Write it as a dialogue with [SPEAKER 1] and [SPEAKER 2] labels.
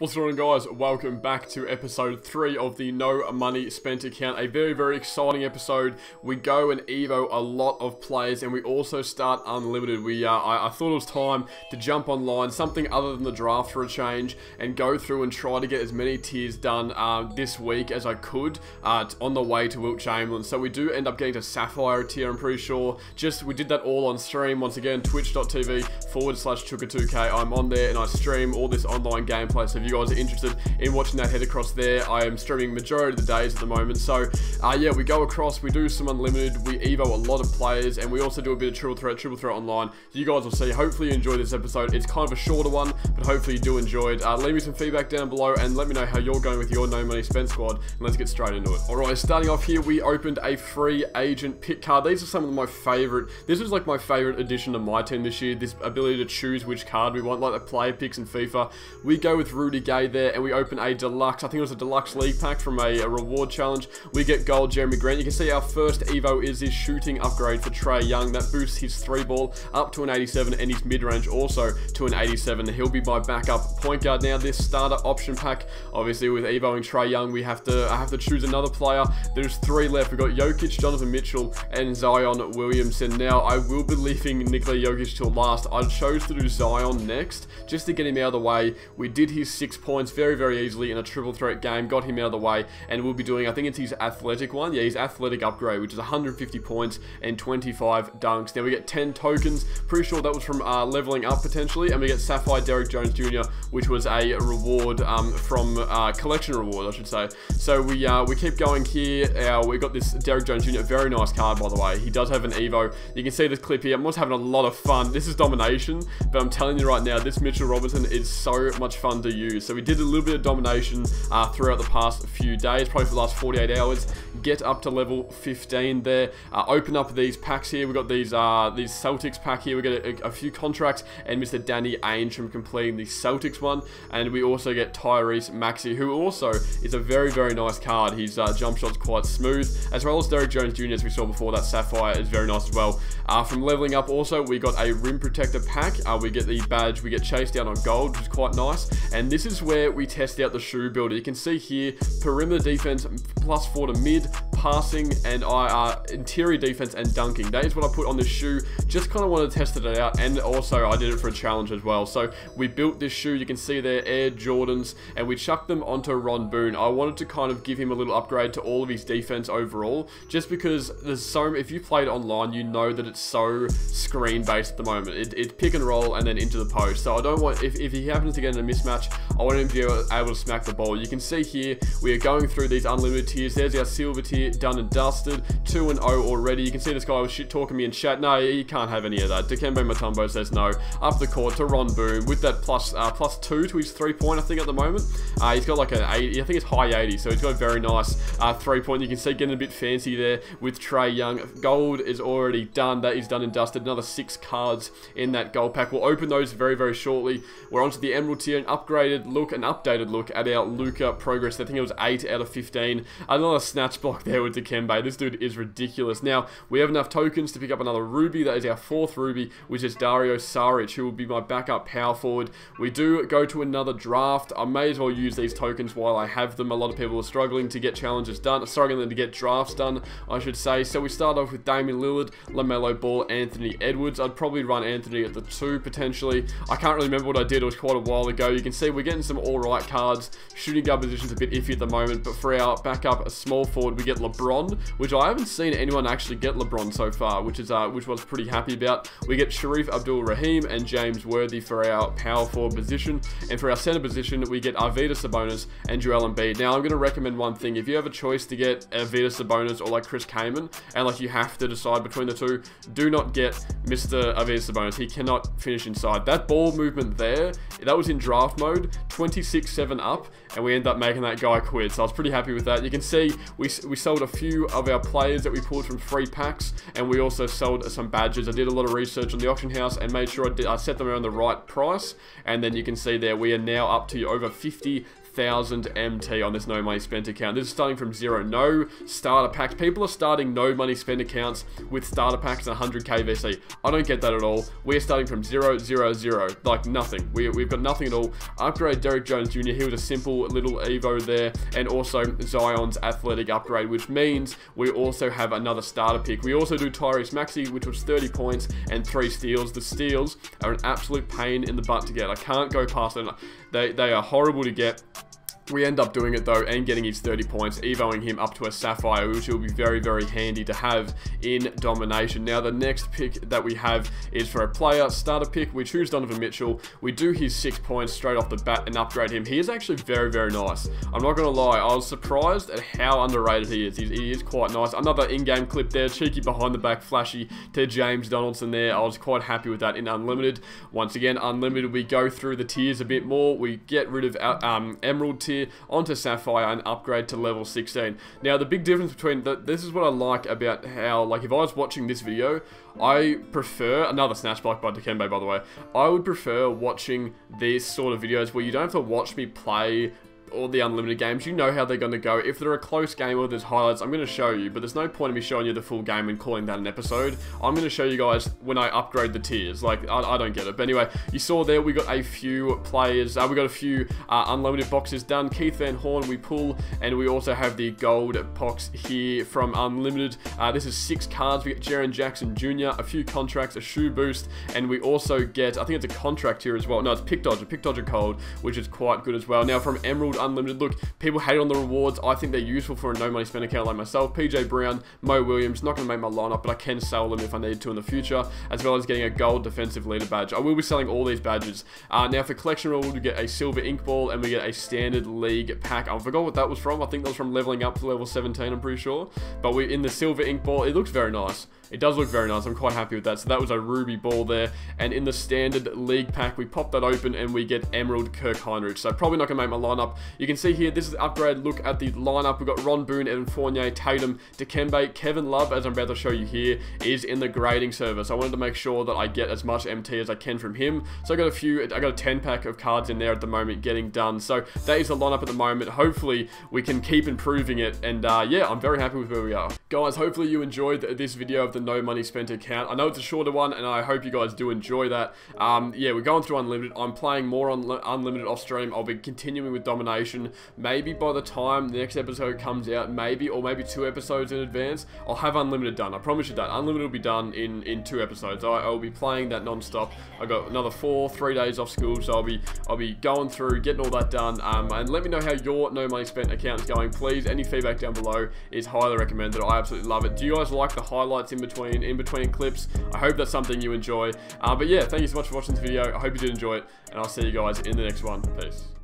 [SPEAKER 1] What's going on guys, welcome back to episode 3 of the No Money Spent account. A very, very exciting episode. We go and Evo a lot of players and we also start Unlimited. We, uh, I, I, thought it was time to jump online, something other than the draft for a change, and go through and try to get as many tiers done uh, this week as I could uh, on the way to Wilt Chamberlain. So we do end up getting to Sapphire tier, I'm pretty sure. Just, we did that all on stream. Once again, twitch.tv forward slash chooka2k. I'm on there and I stream all this online gameplay. So if you you guys are interested in watching that head across there, I am streaming majority of the days at the moment. So, uh, yeah, we go across, we do some unlimited, we evo a lot of players, and we also do a bit of triple threat, triple threat online. You guys will see. Hopefully you enjoy this episode. It's kind of a shorter one, but hopefully you do enjoy it. Uh, leave me some feedback down below and let me know how you're going with your No Money Spent squad, and let's get straight into it. Alright, starting off here, we opened a free agent pick card. These are some of my favorite. This was like my favorite addition to my team this year. This ability to choose which card we want, like the player picks in FIFA. We go with Rudy Gay there, and we open a deluxe, I think it was a deluxe league pack from a, a reward challenge. We get gold Jerami Grant. You can see our first Evo is his shooting upgrade for Trae Young. That boosts his three ball up to an 87 and his mid-range also to an 87. He'll be my backup point guard now. This starter option pack, obviously with Evo and Trae Young, we have to I have to choose another player. There's three left. We've got Jokic, Donovan Mitchell, and Zion Williamson. Now, I will be leaving Nikola Jokic till last. I chose to do Zion next, just to get him out of the way. We did his six points very, very easily in a triple threat game, got him out of the way, and we'll be doing, I think it's his athletic one. Yeah, his athletic upgrade, which is 150 points and 25 dunks. Now we get 10 tokens. Pretty sure that was from uh, leveling up potentially, and we get Sapphire Derrick Jones Jr., which was a reward um, from uh, collection reward, I should say. So we uh, we keep going here. Uh, we got this Derrick Jones Jr. Very nice card, by the way. He does have an Evo. You can see this clip here. I'm just having a lot of fun. This is domination, but I'm telling you right now, this Mitchell Robinson is so much fun to use. So we did a little bit of domination uh, throughout the past few days, probably for the last 48 hours. Get up to level 15 there. Uh, open up these packs here. We've got these uh, these Celtics pack here. We get a, a, few contracts and Mr. Danny Ainge from completing the Celtics one. And we also get Tyrese Maxey, who also is a very, very nice card. His uh, jump shot's quite smooth, as well as Derrick Jones Jr., as we saw before. That Sapphire is very nice as well. Uh, from leveling up also, we got a Rim Protector pack. Uh, we get the badge. We get chased down on gold, which is quite nice. And this is where we test out the shoe builder. You can see here, perimeter defense plus 4 to mid, passing, and I uh, interior defense and dunking. That is what I put on this shoe. Just kind of wanted to test it out, and also I did it for a challenge as well. So we built this shoe. You can see there, Air Jordans, and we chucked them onto Ron Boone. I wanted to kind of give him a little upgrade to all of his defense overall, just because there's so, if you played online, you know that it's so screen-based at the moment. It, it's pick and roll and then into the post. So I don't want, if, if he happens to get in a mismatch, I want him to be able, able to smack the ball. You can see here, we are going through these unlimited tiers. There's our silver tier, done and dusted. 2 and 0 already. You can see this guy was shit talking me in chat. No, he can't have any of that. Dikembe Mutombo says no. Up the court to Ron Boone with that plus, uh, plus 2 to his 3 point, I think, at the moment. Uh, he's got like an 80, I think it's high 80, so he's got a very nice uh, 3 point. You can see getting a bit fancy there with Trae Young. Gold is already done. That is done and dusted. Another 6 cards in that gold pack. We'll open those very, very shortly. We're onto the Emerald tier, an upgraded look, an updated look at our Luka progress. I think it was 8 out of 15. Another snatch block there with Dikembe. This dude is ridiculous. Now, we have enough tokens to pick up another Ruby. That is our fourth Ruby, which is Dario Saric, who will be my backup power forward. We do go to another draft. I may as well use these tokens while I have them. A lot of people are struggling to get challenges done, struggling to get drafts done, I should say. So we start off with Damian Lillard, LaMelo Ball, Anthony Edwards. I'd probably run Anthony at the two, potentially. I can't really remember what I did. It was quite a while ago. You can see we're getting some alright cards. Shooting guard position's a bit iffy at the moment, but for our backup, a small forward, we get LeBron, which I haven't seen anyone actually get LeBron so far, which is uh, which was pretty happy about. We get Shareef Abdur-Rahim and James Worthy for our power forward position, and for our center position, we get Arvydas Sabonis and Joel Embiid. Now, I'm going to recommend one thing. If you have a choice to get Arvydas Sabonis or like Chris Kaman, and like you have to decide between the two, do not get Mr. Arvydas Sabonis. He cannot finish inside. That ball movement there, that was in draft mode, 26-7 up, and we end up making that guy quit. So I was pretty happy with that. You can see we, we sold a few of our players that we pulled from free packs, and we also sold some badges. I did a lot of research on the auction house and made sure I, did, I set them around the right price, and then you can see there we are now up to over 50 thousand MT on this no money spent account. This is starting from zero. No starter packs. People are starting no money spent accounts with starter packs and 100k VC. I don't get that at all. We're starting from zero, zero, zero. Like nothing. We, we've got nothing at all. Upgrade Derrick Jones Jr. He was a simple little Evo there. And also Zion's athletic upgrade, which means we also have another starter pick. We also do Tyrese Maxey, which was 30 points and three steals. The steals are an absolute pain in the butt to get. I can't go past it. They, they are horrible to get. We end up doing it though and getting his 30 points, evoing him up to a Sapphire, which will be very, very handy to have in Domination. Now, the next pick that we have is for a player starter pick. We choose Donovan Mitchell. We do his six points straight off the bat and upgrade him. He is actually very, very nice. I'm not going to lie. I was surprised at how underrated he is. He, he is quite nice. Another in-game clip there. Cheeky behind the back, flashy to James Donaldson there. I was quite happy with that in Unlimited. Once again, Unlimited, we go through the tiers a bit more. We get rid of uh, um, Emerald tier onto Sapphire and upgrade to level 16. Now, the big difference between, the, this is what I like about how, like, if I was watching this video, I prefer, another snatch block by Dikembe, by the way, I would prefer watching these sort of videos where you don't have to watch me play all the unlimited games, you know how they're going to go. If they're a close game or there's highlights, I'm going to show you, but there's no point in me showing you the full game and calling that an episode. I'm going to show you guys when I upgrade the tiers. Like, I, I don't get it. But anyway, you saw there we got a few players, uh, we got a few uh, unlimited boxes done. Keith Van Horn we pull, and we also have the gold box here from Unlimited. Uh, this is six cards. We get Jaren Jackson Jr., a few contracts, a shoe boost, and we also get, I think it's a contract here as well. No, it's Pick Dodger, Pick Dodger Cold, which is quite good as well. Now, from Emerald Unlimited. Look, people hate on the rewards. I think they're useful for a no money spend account like myself. PJ Brown, Mo Williams, not going to make my lineup, but I can sell them if I need to in the future, as well as getting a gold defensive leader badge. I will be selling all these badges. Uh, now for collection reward, we get a silver ink ball and we get a standard league pack. I forgot what that was from. I think that was from leveling up to level 17, I'm pretty sure. But we're in the silver ink ball, it looks very nice. It does look very nice. I'm quite happy with that. So that was a ruby ball there. And in the standard league pack, we pop that open and we get Emerald Kirk Hinrich. So probably not going to make my lineup. You can see here, this is the upgrade look at the lineup. We've got Ron Boone, Evan Fournier, Tatum, Dikembe, Kevin Love, as I'm about to show you here, is in the grading service. I wanted to make sure that I get as much MT as I can from him. So I got a few, I got a 10 pack of cards in there at the moment getting done. So that is the lineup at the moment. Hopefully we can keep improving it. And uh, yeah, I'm very happy with where we are. Guys, hopefully you enjoyed this video of the no money spent account. I know it's a shorter one, and I hope you guys do enjoy that. Um, yeah, we're going through Unlimited. I'm playing more on Unlimited off stream. I'll be continuing with Domination. Maybe by the time the next episode comes out, maybe, or maybe two episodes in advance, I'll have Unlimited done. I promise you that. Unlimited will be done in, in two episodes. I, I'll be playing that non-stop. I got another four, three days off school, so I'll be I'll be going through, getting all that done. Um, and let me know how your no money spent account is going, please. Any feedback down below is highly recommended. I absolutely love it. Do you guys like the highlights in between in between clips? I hope that's something you enjoy. Uh, but yeah, thank you so much for watching this video. I hope you did enjoy it, and I'll see you guys in the next one. Peace.